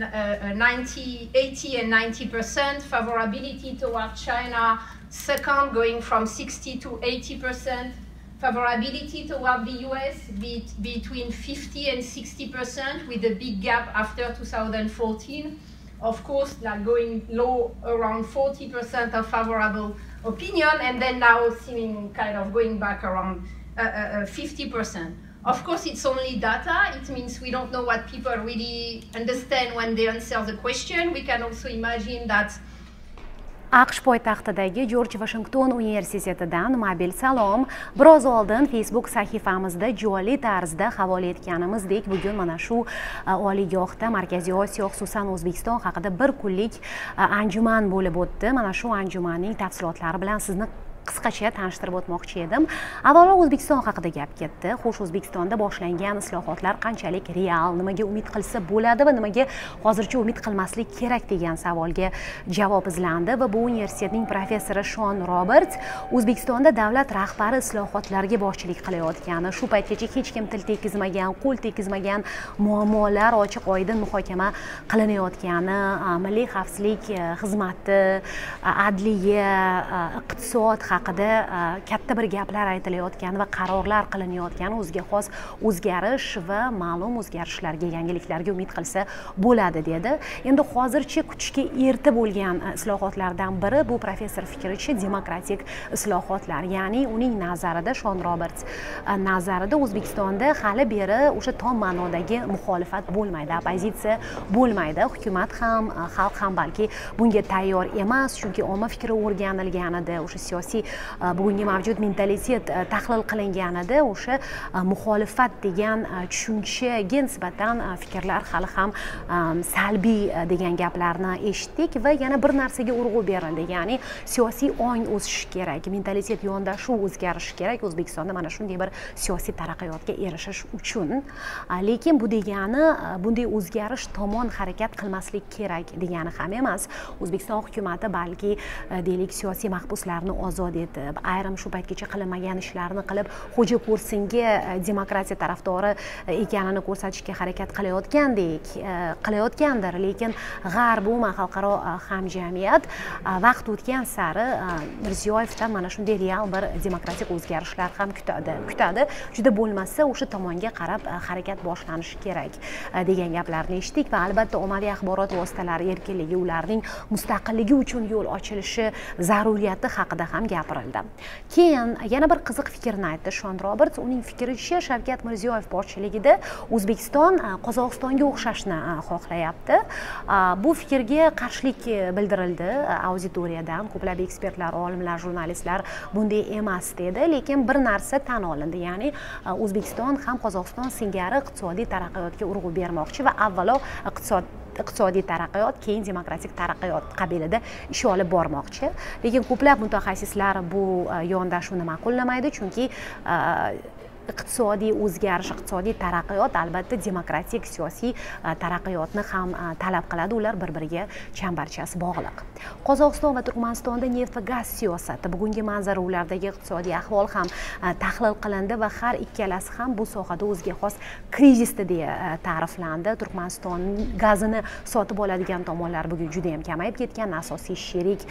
uh, 90, 80 and 90 percent. Favorability toward China, second, going from 60 to 80 percent. Favorability toward the US be between 50 and 60 percent, with a big gap after 2014. Of course, like going low around 40 percent of favorable opinion, and then now seeming kind of going back around uh, uh, 50 percent. Of course, it's only data. It means we don't know what people really understand when they answer the question. We can also imagine that aqsh poytaxtidagi jorj vashington universitetidan mobil salom biroz oldin facebook sahifamizda jonli tarzda havola etganimizdek bugun mana shu e, oliygohda markaziy osiyo xususan o'zbekiston haqida bir kunlik e, anjuman bo'lib o'tdi mana shu anjumanning tafsilotlari bilan sizni qisqacha tanishtirib o'tmoqchi edim. Avvalo o'zbekiston haqida gap ketdi. Xo'sh o'zbekistonda boshlangan islohotlar qanchalik real nimaga umid qilsa bo'ladi va nimaga hozircha umid qilmaslik kerak degan savolga javob izlandi va bu universitetning professori shon roberts o'zbekistonda davlat rahbari islohotlarga boshchilik qilayotgani shu paytgacha hech kim til tekizmagan qo'l tekizmagan muammolar ochiq oydin muhokama qilinayotgani milliy xavfsizlik e, xizmati adliya iqtisod haqida e, katta bir gaplar aytilayotgan va qarorlar qilinayotgan o'ziga xos o'zgarish va ma'lum o'zgarishlarga yangiliklarga umid qilsa bo'ladi dedi. Endi hozircha kutishga erta bo'lgan e, islohotlardan biri bu professor fikricha demokratik islohotlar. Ya'ni uning nazarida shon roberts e, nazarida o'zbekistonda hali beri o'sha tom ma'nodagi muxolifat bo'lmaydi oppozitsiya bo'lmaydi. Hukumat ham xalq ham balki bunga tayyor emas chunki omma fikri o'rganilganida o'sha siyosiy bugungi mavjud mentalitet tahlil qilinganida o'sha muxolifat degan tushunchaga nisbatan fikrlar hali ham salbiy degan gaplarni eshitdik va yana bir narsaga urg'u berildi. Ya'ni siyosiy ong o'sishi kerak mentalitet yondashuv o'zgarishi kerak. O'zbekistonda mana shunday bir siyosiy taraqqiyotga erishish uchun lekin bu degani bunday o'zgarish tomon harakat qilmaslik kerak degani ham emas. O'zbekiston hukumati balki deylik siyosiy mahbuslarni ozod etib ayrim shu paytgacha qilinmagan ishlarni qilib xo'ja ko'rsinga e, demokratiya tarafdori e, ekanini ko'rsatishga harakat qilayotgandek e, qilayotgandir. Lekin g'arb umuman xalqaro hamjamiyat vaqt o'tgan sari mirziyoyevdan mana shunday real bir demokratik o'zgarishlar ham kutadi kutadi. Juda bo'lmasa o'sha tomonga qarab harakat boshlanishi kerak degan gaplarni eshitdik va albatta ommaviy axborot vositalari erkinligi ularning mustaqilligi uchun yo'l ochilishi zaruriyati haqida ham gapirildi keyin yana bir qiziq fikrni aytdi shon roberts. Uning fikricha shavkat mirziyoyev boshchiligida o'zbekiston e, qozog'istonga o'xshashni e, xohlayapti. E, bu fikrga qarshilik bildirildi auditoriyadan. Ko'plab ekspertlar olimlar jurnalistlar bunday emas dedi lekin bir narsa tan olindi. Ya'ni o'zbekiston ham qozog'iston singari iqtisodiy taraqqiyotga urg'u bermoqchi va avvalo iqtisod iqtisodiy taraqqiyot keyin demokratik taraqqiyot qabilida ish olib bormoqchi. Lekin ko'plab mutaxassislar bu e, yondashuvni ma'qullamaydi chunki e, iqtisodiy o'zgarish iqtisodiy taraqqiyot albatta demokratik siyosiy e, taraqqiyotni ham e, talab qiladi. Ular bir biriga chambarchas bog'liq. Qozog'iston va turkmanistonda neft va gaz siyosati. Bugungi manzara ulardagi iqtisodiy ahvol ham e, tahlil qilindi va har ikkalasi ham bu sohada o'ziga xos krizisda deya ta'riflandi. Turkmaniston gazini sotib oladigan tomonlar bugun juda yam kamayib ketgan. Asosiy sherik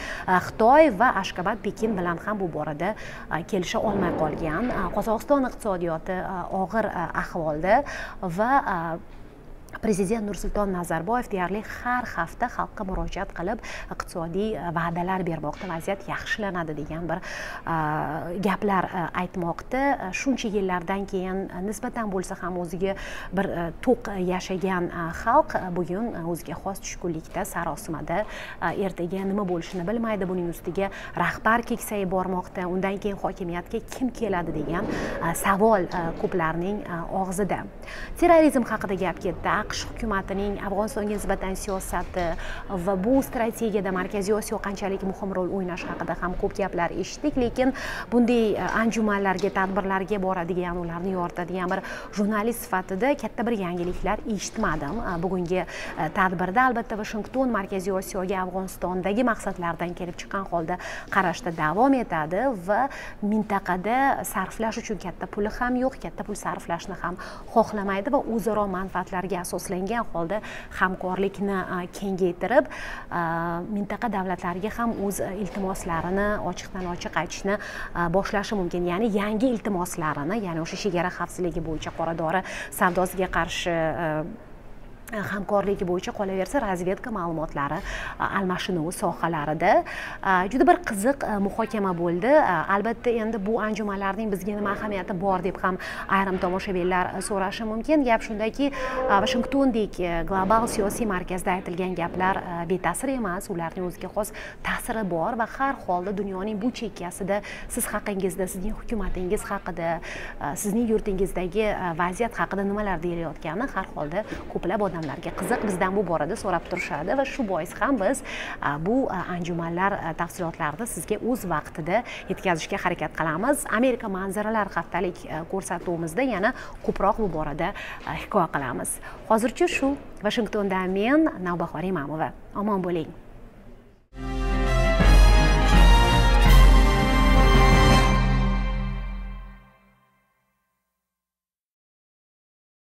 xitoy va ashgabat pekin bilan ham bu borada kelisha olmay qolgan. Qozog'iston iqtisodiy iqtisodiyoti e, og'ir e, ahvolda va e, prezident nursulton nazarboyev deyarli har hafta xalqqa murojaat qilib iqtisodiy e, va'dalar bermoqda vaziyat yaxshilanadi degan bir e, gaplar e, aytmoqda. Shuncha yillardan keyin nisbatan bo'lsa ham o'ziga bir to'q yashagan xalq bugun o'ziga xos tushkunlikda sarosimada ertaga nima bo'lishini bilmaydi buning ustiga rahbar keksayib bormoqda undan keyin hokimiyatga kim keladi degan savol ko'plarning og'zida. Terrorizm haqida gap ketdi. Aqsh hukumatining afg'onistonga nisbatan siyosati va bu strategiyada markaziy osiyo qanchalik muhim rol o'ynashi haqida ham ko'p gaplar eshitdik. Lekin bunday e, anjumanlarga tadbirlarga boradigan ularni yoritadigan bir jurnalist sifatida katta bir yangiliklar eshitmadim. E, bugungi e, tadbirda albatta vashington markaziy osiyoga afg'onistondagi maqsadlardan kelib chiqqan holda qarashda davom etadi va mintaqada sarflash uchun katta puli ham yo'q katta pul sarflashni ham xohlamaydi va o'zaro manfaatlarga asos asoslangan holda hamkorlikni kengaytirib mintaqa davlatlariga ham o'z iltimoslarini ochiqdan ochiq aytishni boshlashi mumkin. Ya'ni yangi iltimoslarini ya'ni o'sha chegara xavfsizligi bo'yicha qora dori savdosiga qarshi Э, hamkorligi bo'yicha qolaversa razvedka ma'lumotlari e, almashinuvi sohalarida e, juda bir qiziq e, muhokama bo'ldi. Albatta endi bu anjumanlarning bizga nima ahamiyati bor deb ham ayrim tomoshabinlar so'rashi mumkin. Gap shundaki vashingtondek global siyosiy markazda aytilgan gaplar beta'sir emas. Ularning o'ziga xos ta'siri bor va har holda dunyoning bu chekkasida siz haqingizda sizning hukumatingiz haqida sizning yurtingizdagi vaziyat haqida nimalar deyilayotgani har holda ko'plab odam odamlarga qiziq bizdan bu borada so'rab turishadi va shu bois ham biz bu anjumanlar tafsilotlarini sizga o'z vaqtida yetkazishga harakat qilamiz. Amerika manzaralar haftalik ko'rsatuvimizda yana ko'proq bu borada hikoya qilamiz. Hozircha shu vashingtondan men navbahor imamova. Omon bo'ling.